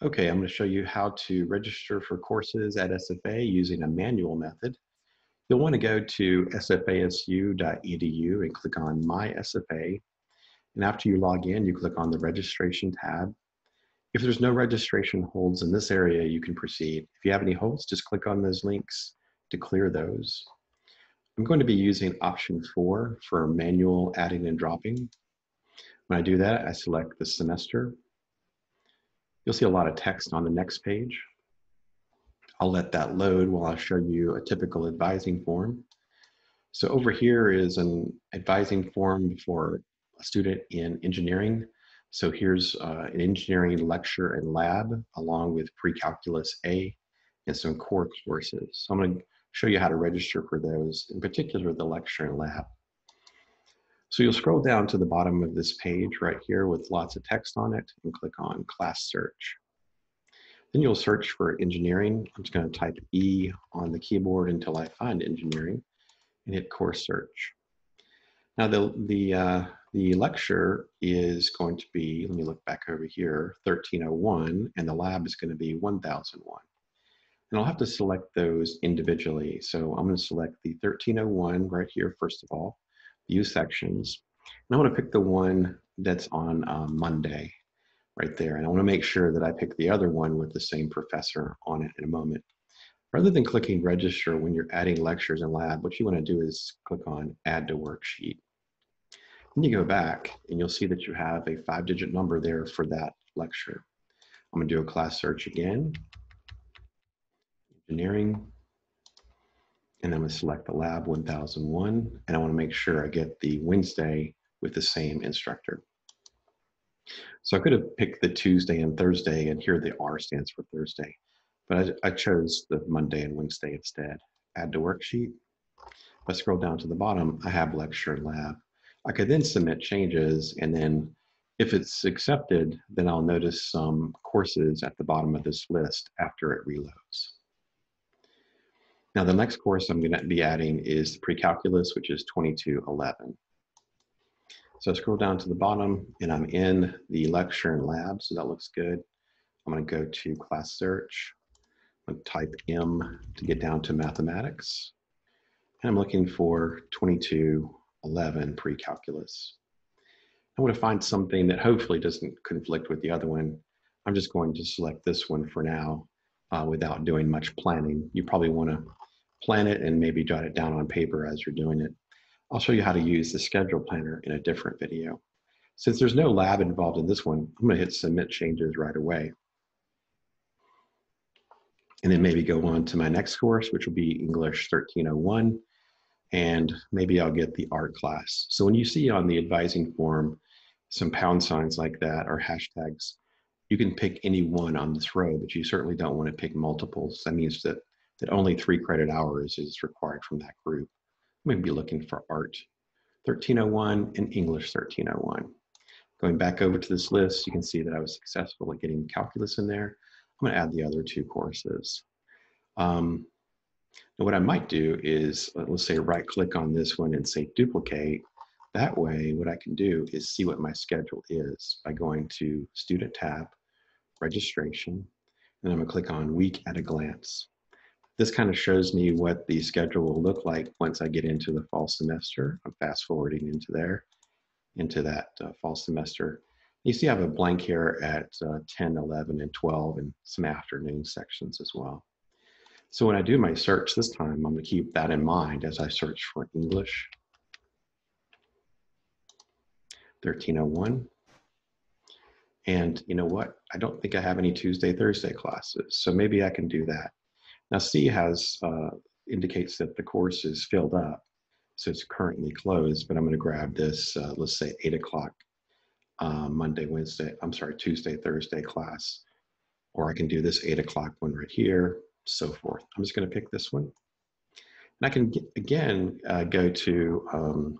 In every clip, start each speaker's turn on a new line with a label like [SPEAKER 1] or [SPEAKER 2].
[SPEAKER 1] Okay, I'm going to show you how to register for courses at SFA using a manual method. You'll want to go to sfasu.edu and click on My SFA. And after you log in, you click on the registration tab. If there's no registration holds in this area, you can proceed. If you have any holds, just click on those links to clear those. I'm going to be using option four for manual adding and dropping. When I do that, I select the semester You'll see a lot of text on the next page. I'll let that load while I show you a typical advising form. So over here is an advising form for a student in engineering. So here's uh, an engineering lecture and lab along with pre-calculus A and some core courses. So I'm gonna show you how to register for those, in particular the lecture and lab. So you'll scroll down to the bottom of this page right here with lots of text on it and click on class search. Then you'll search for engineering. I'm just going to type E on the keyboard until I find engineering and hit course search. Now the, the, uh, the lecture is going to be, let me look back over here, 1301 and the lab is going to be 1001. And I'll have to select those individually. So I'm going to select the 1301 right here first of all view sections. And I want to pick the one that's on um, Monday right there. And I want to make sure that I pick the other one with the same professor on it in a moment. Rather than clicking register when you're adding lectures in lab, what you want to do is click on add to worksheet. Then you go back and you'll see that you have a five digit number there for that lecture. I'm going to do a class search again. Engineering, and I'm going to select the lab 1001 and I want to make sure I get the Wednesday with the same instructor. So I could have picked the Tuesday and Thursday and here the R stands for Thursday, but I, I chose the Monday and Wednesday instead. Add to worksheet. If I scroll down to the bottom, I have lecture lab. I could then submit changes and then if it's accepted, then I'll notice some courses at the bottom of this list after it reloads. Now the next course I'm going to be adding is pre-calculus, which is 2211. So I scroll down to the bottom and I'm in the lecture and lab, so that looks good. I'm going to go to class search. I'm going to type M to get down to mathematics. And I'm looking for 2211 pre-calculus. I want to find something that hopefully doesn't conflict with the other one. I'm just going to select this one for now uh, without doing much planning. You probably want to plan it and maybe jot it down on paper as you're doing it. I'll show you how to use the schedule planner in a different video. Since there's no lab involved in this one, I'm gonna hit submit changes right away. And then maybe go on to my next course, which will be English 1301. And maybe I'll get the art class. So when you see on the advising form, some pound signs like that or hashtags, you can pick any one on this row, but you certainly don't want to pick multiples. That means that that only three credit hours is required from that group. I'm going to be looking for art 1301 and English 1301. Going back over to this list, you can see that I was successful at getting calculus in there. I'm going to add the other two courses. Um, what I might do is, uh, let's say right click on this one and say duplicate. That way, what I can do is see what my schedule is by going to student tab, registration, and I'm gonna click on week at a glance. This kind of shows me what the schedule will look like once I get into the fall semester. I'm fast forwarding into there, into that uh, fall semester. You see I have a blank here at uh, 10, 11, and 12, and some afternoon sections as well. So when I do my search this time, I'm gonna keep that in mind as I search for English. 1301. And you know what? I don't think I have any Tuesday, Thursday classes, so maybe I can do that. Now C has uh, indicates that the course is filled up, so it's currently closed, but I'm gonna grab this, uh, let's say eight o'clock uh, Monday, Wednesday, I'm sorry, Tuesday, Thursday class, or I can do this eight o'clock one right here, so forth. I'm just gonna pick this one. And I can, again, uh, go to, um,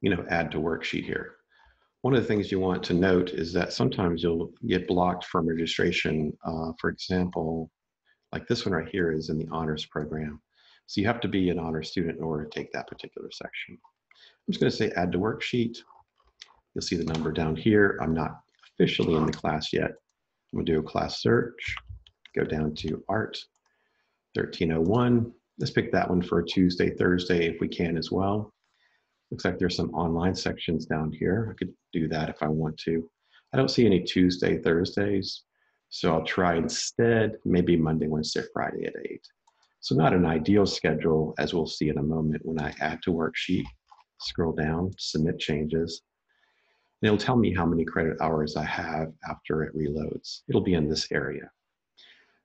[SPEAKER 1] you know, add to worksheet here. One of the things you want to note is that sometimes you'll get blocked from registration. Uh, for example, like this one right here is in the honors program. So you have to be an honor student in order to take that particular section. I'm just gonna say add to worksheet. You'll see the number down here. I'm not officially in the class yet, We'll do a class search, go down to art, 1301. Let's pick that one for Tuesday, Thursday if we can as well. Looks like there's some online sections down here. I could do that if I want to. I don't see any Tuesday, Thursdays, so I'll try instead maybe Monday, Wednesday, Friday at 8. So not an ideal schedule, as we'll see in a moment when I add to worksheet, scroll down, submit changes. And it'll tell me how many credit hours I have after it reloads. It'll be in this area.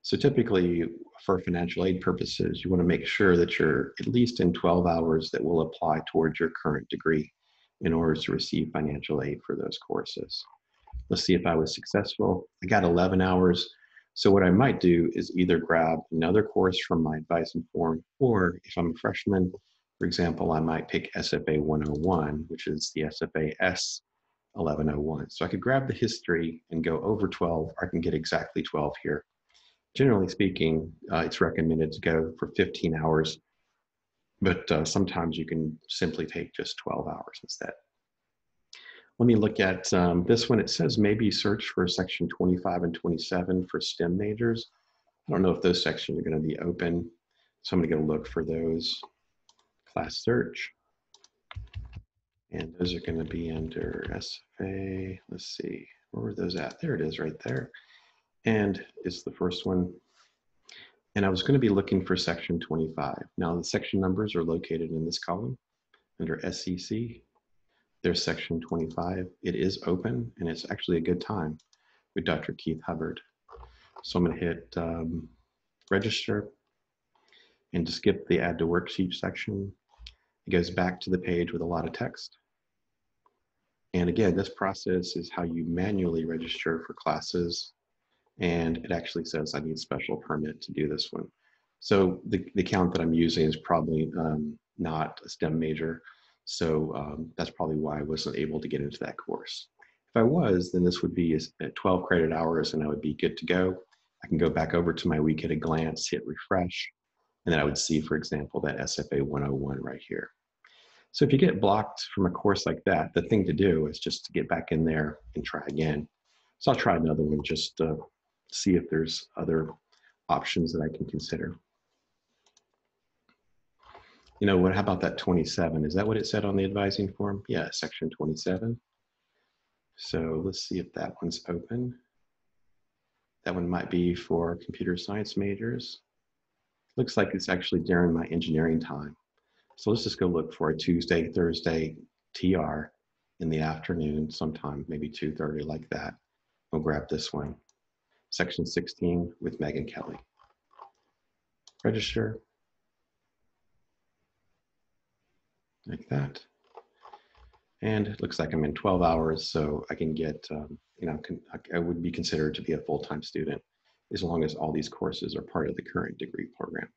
[SPEAKER 1] So typically for financial aid purposes, you want to make sure that you're at least in 12 hours that will apply towards your current degree in order to receive financial aid for those courses. Let's see if I was successful. I got 11 hours. So what I might do is either grab another course from my advice and form, or if I'm a freshman, for example, I might pick SFA 101, which is the SFA S 1101. So I could grab the history and go over 12, or I can get exactly 12 here generally speaking, uh, it's recommended to go for 15 hours, but uh, sometimes you can simply take just 12 hours instead. Let me look at um, this one. It says maybe search for section 25 and 27 for STEM majors. I don't know if those sections are going to be open, so I'm going to go look for those. Class search. And those are going to be under SFA. Let's see, where were those at? There it is right there and it's the first one. And I was going to be looking for section 25. Now the section numbers are located in this column under SEC. There's section 25. It is open and it's actually a good time with Dr. Keith Hubbard. So I'm going to hit um, register and to skip the add to worksheet section. It goes back to the page with a lot of text. And again, this process is how you manually register for classes and it actually says I need special permit to do this one. So the, the count that I'm using is probably um, not a STEM major. So um, that's probably why I wasn't able to get into that course. If I was, then this would be at 12 credit hours and I would be good to go. I can go back over to my week at a glance, hit refresh, and then I would see, for example, that SFA 101 right here. So if you get blocked from a course like that, the thing to do is just to get back in there and try again. So I'll try another one just uh, see if there's other options that I can consider. You know, what, how about that 27? Is that what it said on the advising form? Yeah, section 27. So let's see if that one's open. That one might be for computer science majors. Looks like it's actually during my engineering time. So let's just go look for a Tuesday, Thursday TR in the afternoon sometime, maybe 2.30 like that. We'll grab this one section 16 with Megan Kelly. Register. Like that. And it looks like I'm in 12 hours, so I can get, um, you know, I would be considered to be a full-time student as long as all these courses are part of the current degree program.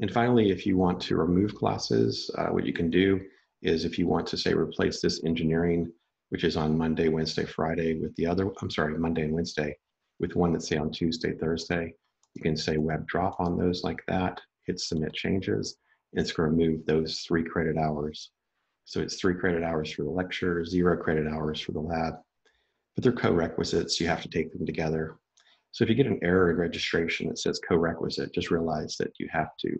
[SPEAKER 1] And finally, if you want to remove classes, uh, what you can do is if you want to say replace this engineering, which is on Monday, Wednesday, Friday with the other, I'm sorry, Monday and Wednesday, with one that's say on Tuesday, Thursday. You can say web drop on those like that, hit submit changes, and it's going to remove those three credit hours. So it's three credit hours for the lecture, zero credit hours for the lab, but they're co-requisites. You have to take them together. So if you get an error in registration that says co-requisite, just realize that you have to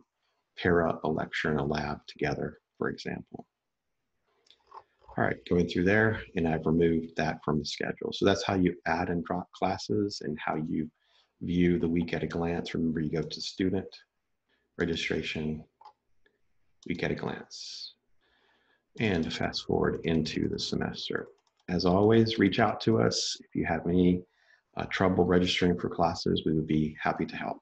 [SPEAKER 1] pair up a lecture and a lab together, for example. All right, going through there, and I've removed that from the schedule. So that's how you add and drop classes and how you view the week at a glance. Remember, you go to student, registration, week at a glance, and fast forward into the semester. As always, reach out to us if you have any uh, trouble registering for classes. We would be happy to help.